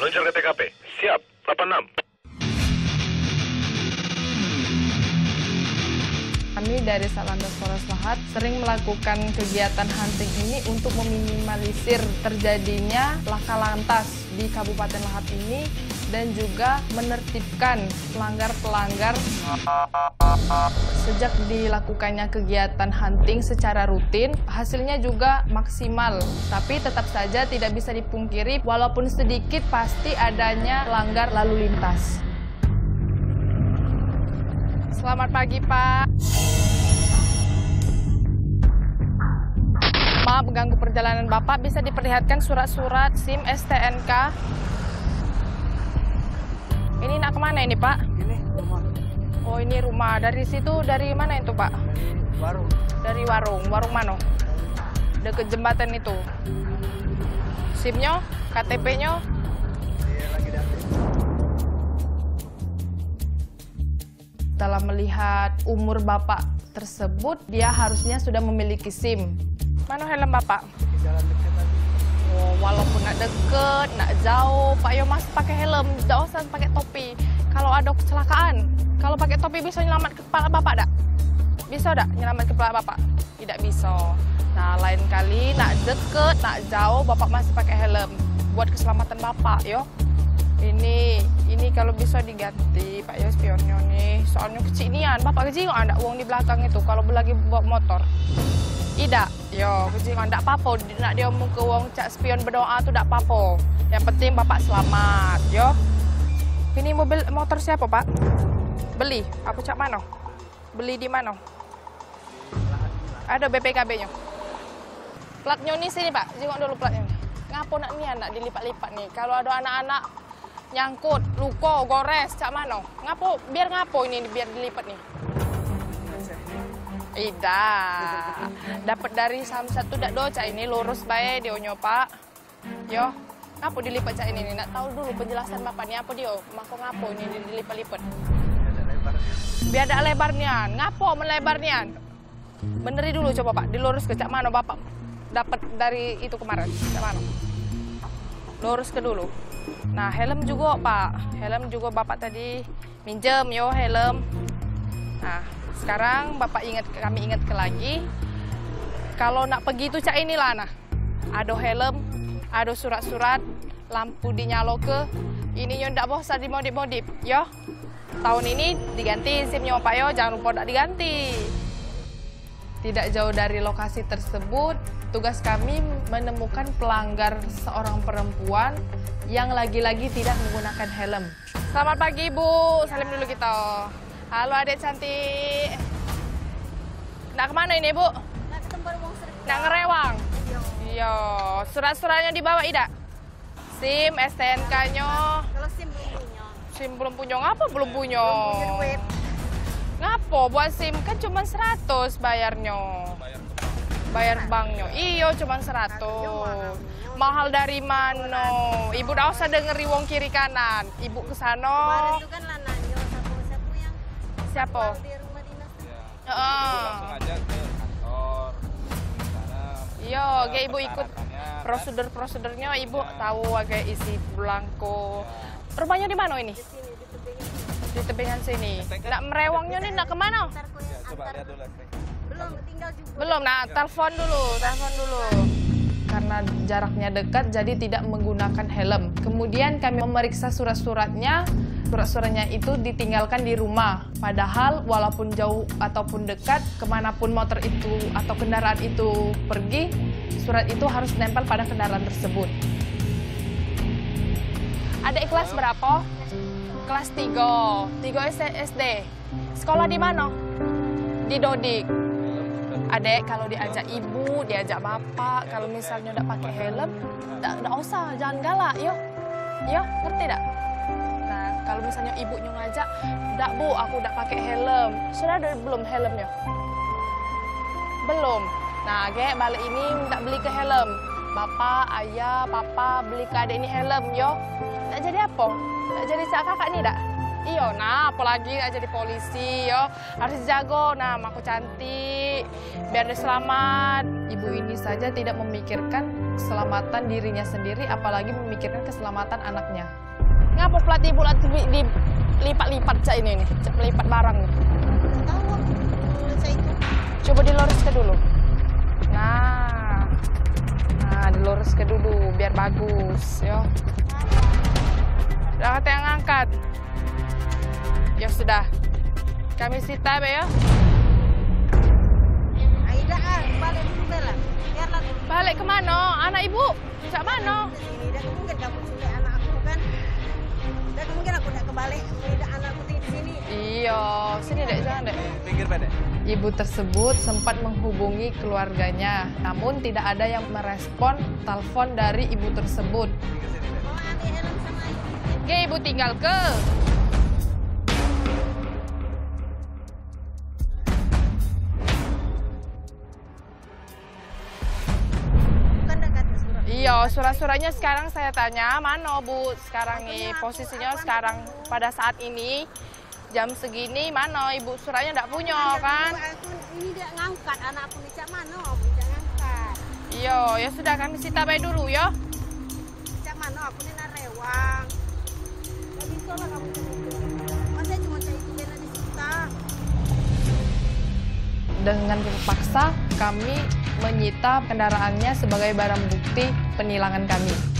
Meluncur ke TKP. Siap, 86. Kami dari Satlantas Polres Lahat sering melakukan kegiatan hunting ini untuk meminimalisir terjadinya laka lantas di Kabupaten Lahat ini dan juga menertibkan pelanggar-pelanggar sejak dilakukannya kegiatan hunting secara rutin hasilnya juga maksimal. Tapi tetap saja tidak bisa dipungkiri walaupun sedikit pasti adanya pelanggar lalu lintas. Selamat pagi Pak. Maaf mengganggu perjalanan Bapak bisa diperlihatkan surat-surat SIM STNK ini nak ke mana ini Pak? Ini rumah. Oh ini rumah. Dari situ dari mana itu Pak? Warung. Dari warung. Warung mana? Dekat jembatan itu. SIM-nya? KTP-nya? Lagi datang. Setelah melihat umur Bapak tersebut, dia harusnya sudah memiliki SIM. Mana helm Bapak? Di jalan dekat walaupun nak deket, nak jauh, Pak Yo masih pakai helm, tidak usah pakai topi. Kalau ada kecelakaan, kalau pakai topi bisa nyelamat kepala Bapak tak? Bisa tak nyelamat kepala Bapak? Tidak bisa. Nah, lain kali nak deket, nak jauh, Bapak masih pakai helm. Buat keselamatan Bapak, yo. Ini, ini kalau bisa diganti, Pak Yo spionnya nih. Soalnya kecinian, Bapak kecil ada uang di belakang itu kalau lagi bawa motor. Tidak, yo kecil tidak apa-apa. Nak dia omong ke uang cak spion berdoa tu tidak apa-apa. Yang penting Bapak selamat, yo. Ini mobil motor siapa, Pak? Beli? Aku cak mana? Beli di mana? Ada BPKB-nya. Platnya ni sini, Pak. Tengok dulu platnya. Ngapo nak ni anak dilipat-lipat nih? Kalau ada anak-anak nyangkut, luko, gores, cak mana? Ngapo? Biar ngapo ini biar dilipat nih? Tidak. Dapat dari samsat tu dak do cak ini lurus bae dia onyo, Pak. Yo. Ngapo dilipat cak ini? Nak tahu dulu penjelasan Bapak ni apa dia? Mako ngapo ini dilipat-lipat? Biar ada lebarnya. Ngapo melebarnya? Beneri dulu coba Pak, dilurus ke cak mana Bapak dapat dari itu kemarin? Cak mana? Lurus ke dulu. Nah, helm juga Pak. Helm juga Bapak tadi minjem yo helm. Nah, sekarang Bapak ingat kami ingat ke lagi. Kalau nak pergi itu cak inilah nah. Ada helm, ada surat-surat, lampu dinyalo ke. Ini yo ndak bosan dimodif-modif, yo. Tahun ini diganti SIM-nya Pak yo, jangan lupa ndak diganti. Tidak jauh dari lokasi tersebut, tugas kami menemukan pelanggar seorang perempuan yang lagi-lagi tidak menggunakan helm. Selamat pagi, Bu. Salim dulu kita. Halo, adik cantik. Nak ke mana ini, Bu? Nak ke tempat uang serta. Nak ngerewang? Iya. Iya. Surat-suratnya dibawa, Ida? SIM, STNK-nya. Kalau SIM belum punya. SIM belum punya. Ngapa belum punya? Belum punya duit. Ngapo buat SIM kan cuma 100 bayarnya. Bayar banknya. Iya cuma 100. Mahal dari mana? Ibu dah usah dengeri wong kiri kanan. Ibu ke Kemarin sana. itu kan Siapa? di rumah dinas tuh. Heeh. langsung aja ke kantor Iya, kayak ibu ikut persyaratannya, prosedur-prosedurnya ibu tahu agak isi belangko. Rumahnya di mana ini? Di sini di tebing. Di tebingan sini. Nak merewangnya nih nak ke mana? Kan? ya, coba lihat dulu. Belum tinggal juga. Belum, nah telepon dulu, telepon dulu. Jaraknya dekat, jadi tidak menggunakan helm. Kemudian kami memeriksa surat-suratnya. Surat-suratnya itu ditinggalkan di rumah. Padahal walaupun jauh ataupun dekat, ke mana pun motor itu atau kendaraan itu pergi, surat itu harus nempel pada kendaraan tersebut. Ada kelas berapa? Kelas 3. 3 SD. Sekolah di mana? Di Dodik. Adek kalau diajak ibu, diajak bapak, kalau misalnya udah pakai helm, tidak usah, jangan galak, yo. Yo, ngerti tak? Nah, kalau misalnya ibunya ngajak, "Dak, Bu, aku udah pakai helm." Sudah ada belum helmnya? Belum. Nah, gek balik ini minta beli ke helm. Bapak, ayah, papa beli ke adik ini helm, yo. Nak jadi apa? Nak jadi cak kakak ni dak? Iyo, nah apalagi nak jadi polisi, yo. Harus jago, nah aku cantik, biar dia selamat. Ibu ini saja tidak memikirkan keselamatan dirinya sendiri, apalagi memikirkan keselamatan anaknya. Ngapa pelatih latih di, di lipat-lipat cak ini nih, cak melipat barang nih. Tahu saya itu. Coba diluruskan dulu. Nah, nah diluruskan dulu biar bagus, yo. Sudah, kami sita be ya. Aida ah, balik dulu bela. Biarlah. Balik ke mana? Anak ibu? Cak mana? Ke sini. Dah mungkin kamu culik anak aku kan. Dah mungkin aku nak kebalik. Tidak anakku di sini. Iya, sini dek, jangan dek. Pinggir pendek. Ibu tersebut sempat menghubungi keluarganya, namun tidak ada yang merespon telepon dari ibu tersebut. Oke, ibu tinggal ke. Iya, surat-suratnya sekarang saya tanya, mana Bu sekarang nih posisinya sekarang pada saat ini jam segini mana Ibu suratnya tidak punya kan? Aku ini dia ngangkat anakku ni cak mana? Tidak ngangkat. Iya, ya sudah kami sita baik dulu ya. Cak mana? Aku ni nak rewang. Tak bisa lah kamu. Masa cuma cak itu disita. Dengan terpaksa kami menyita kendaraannya sebagai barang bukti penilangan kami.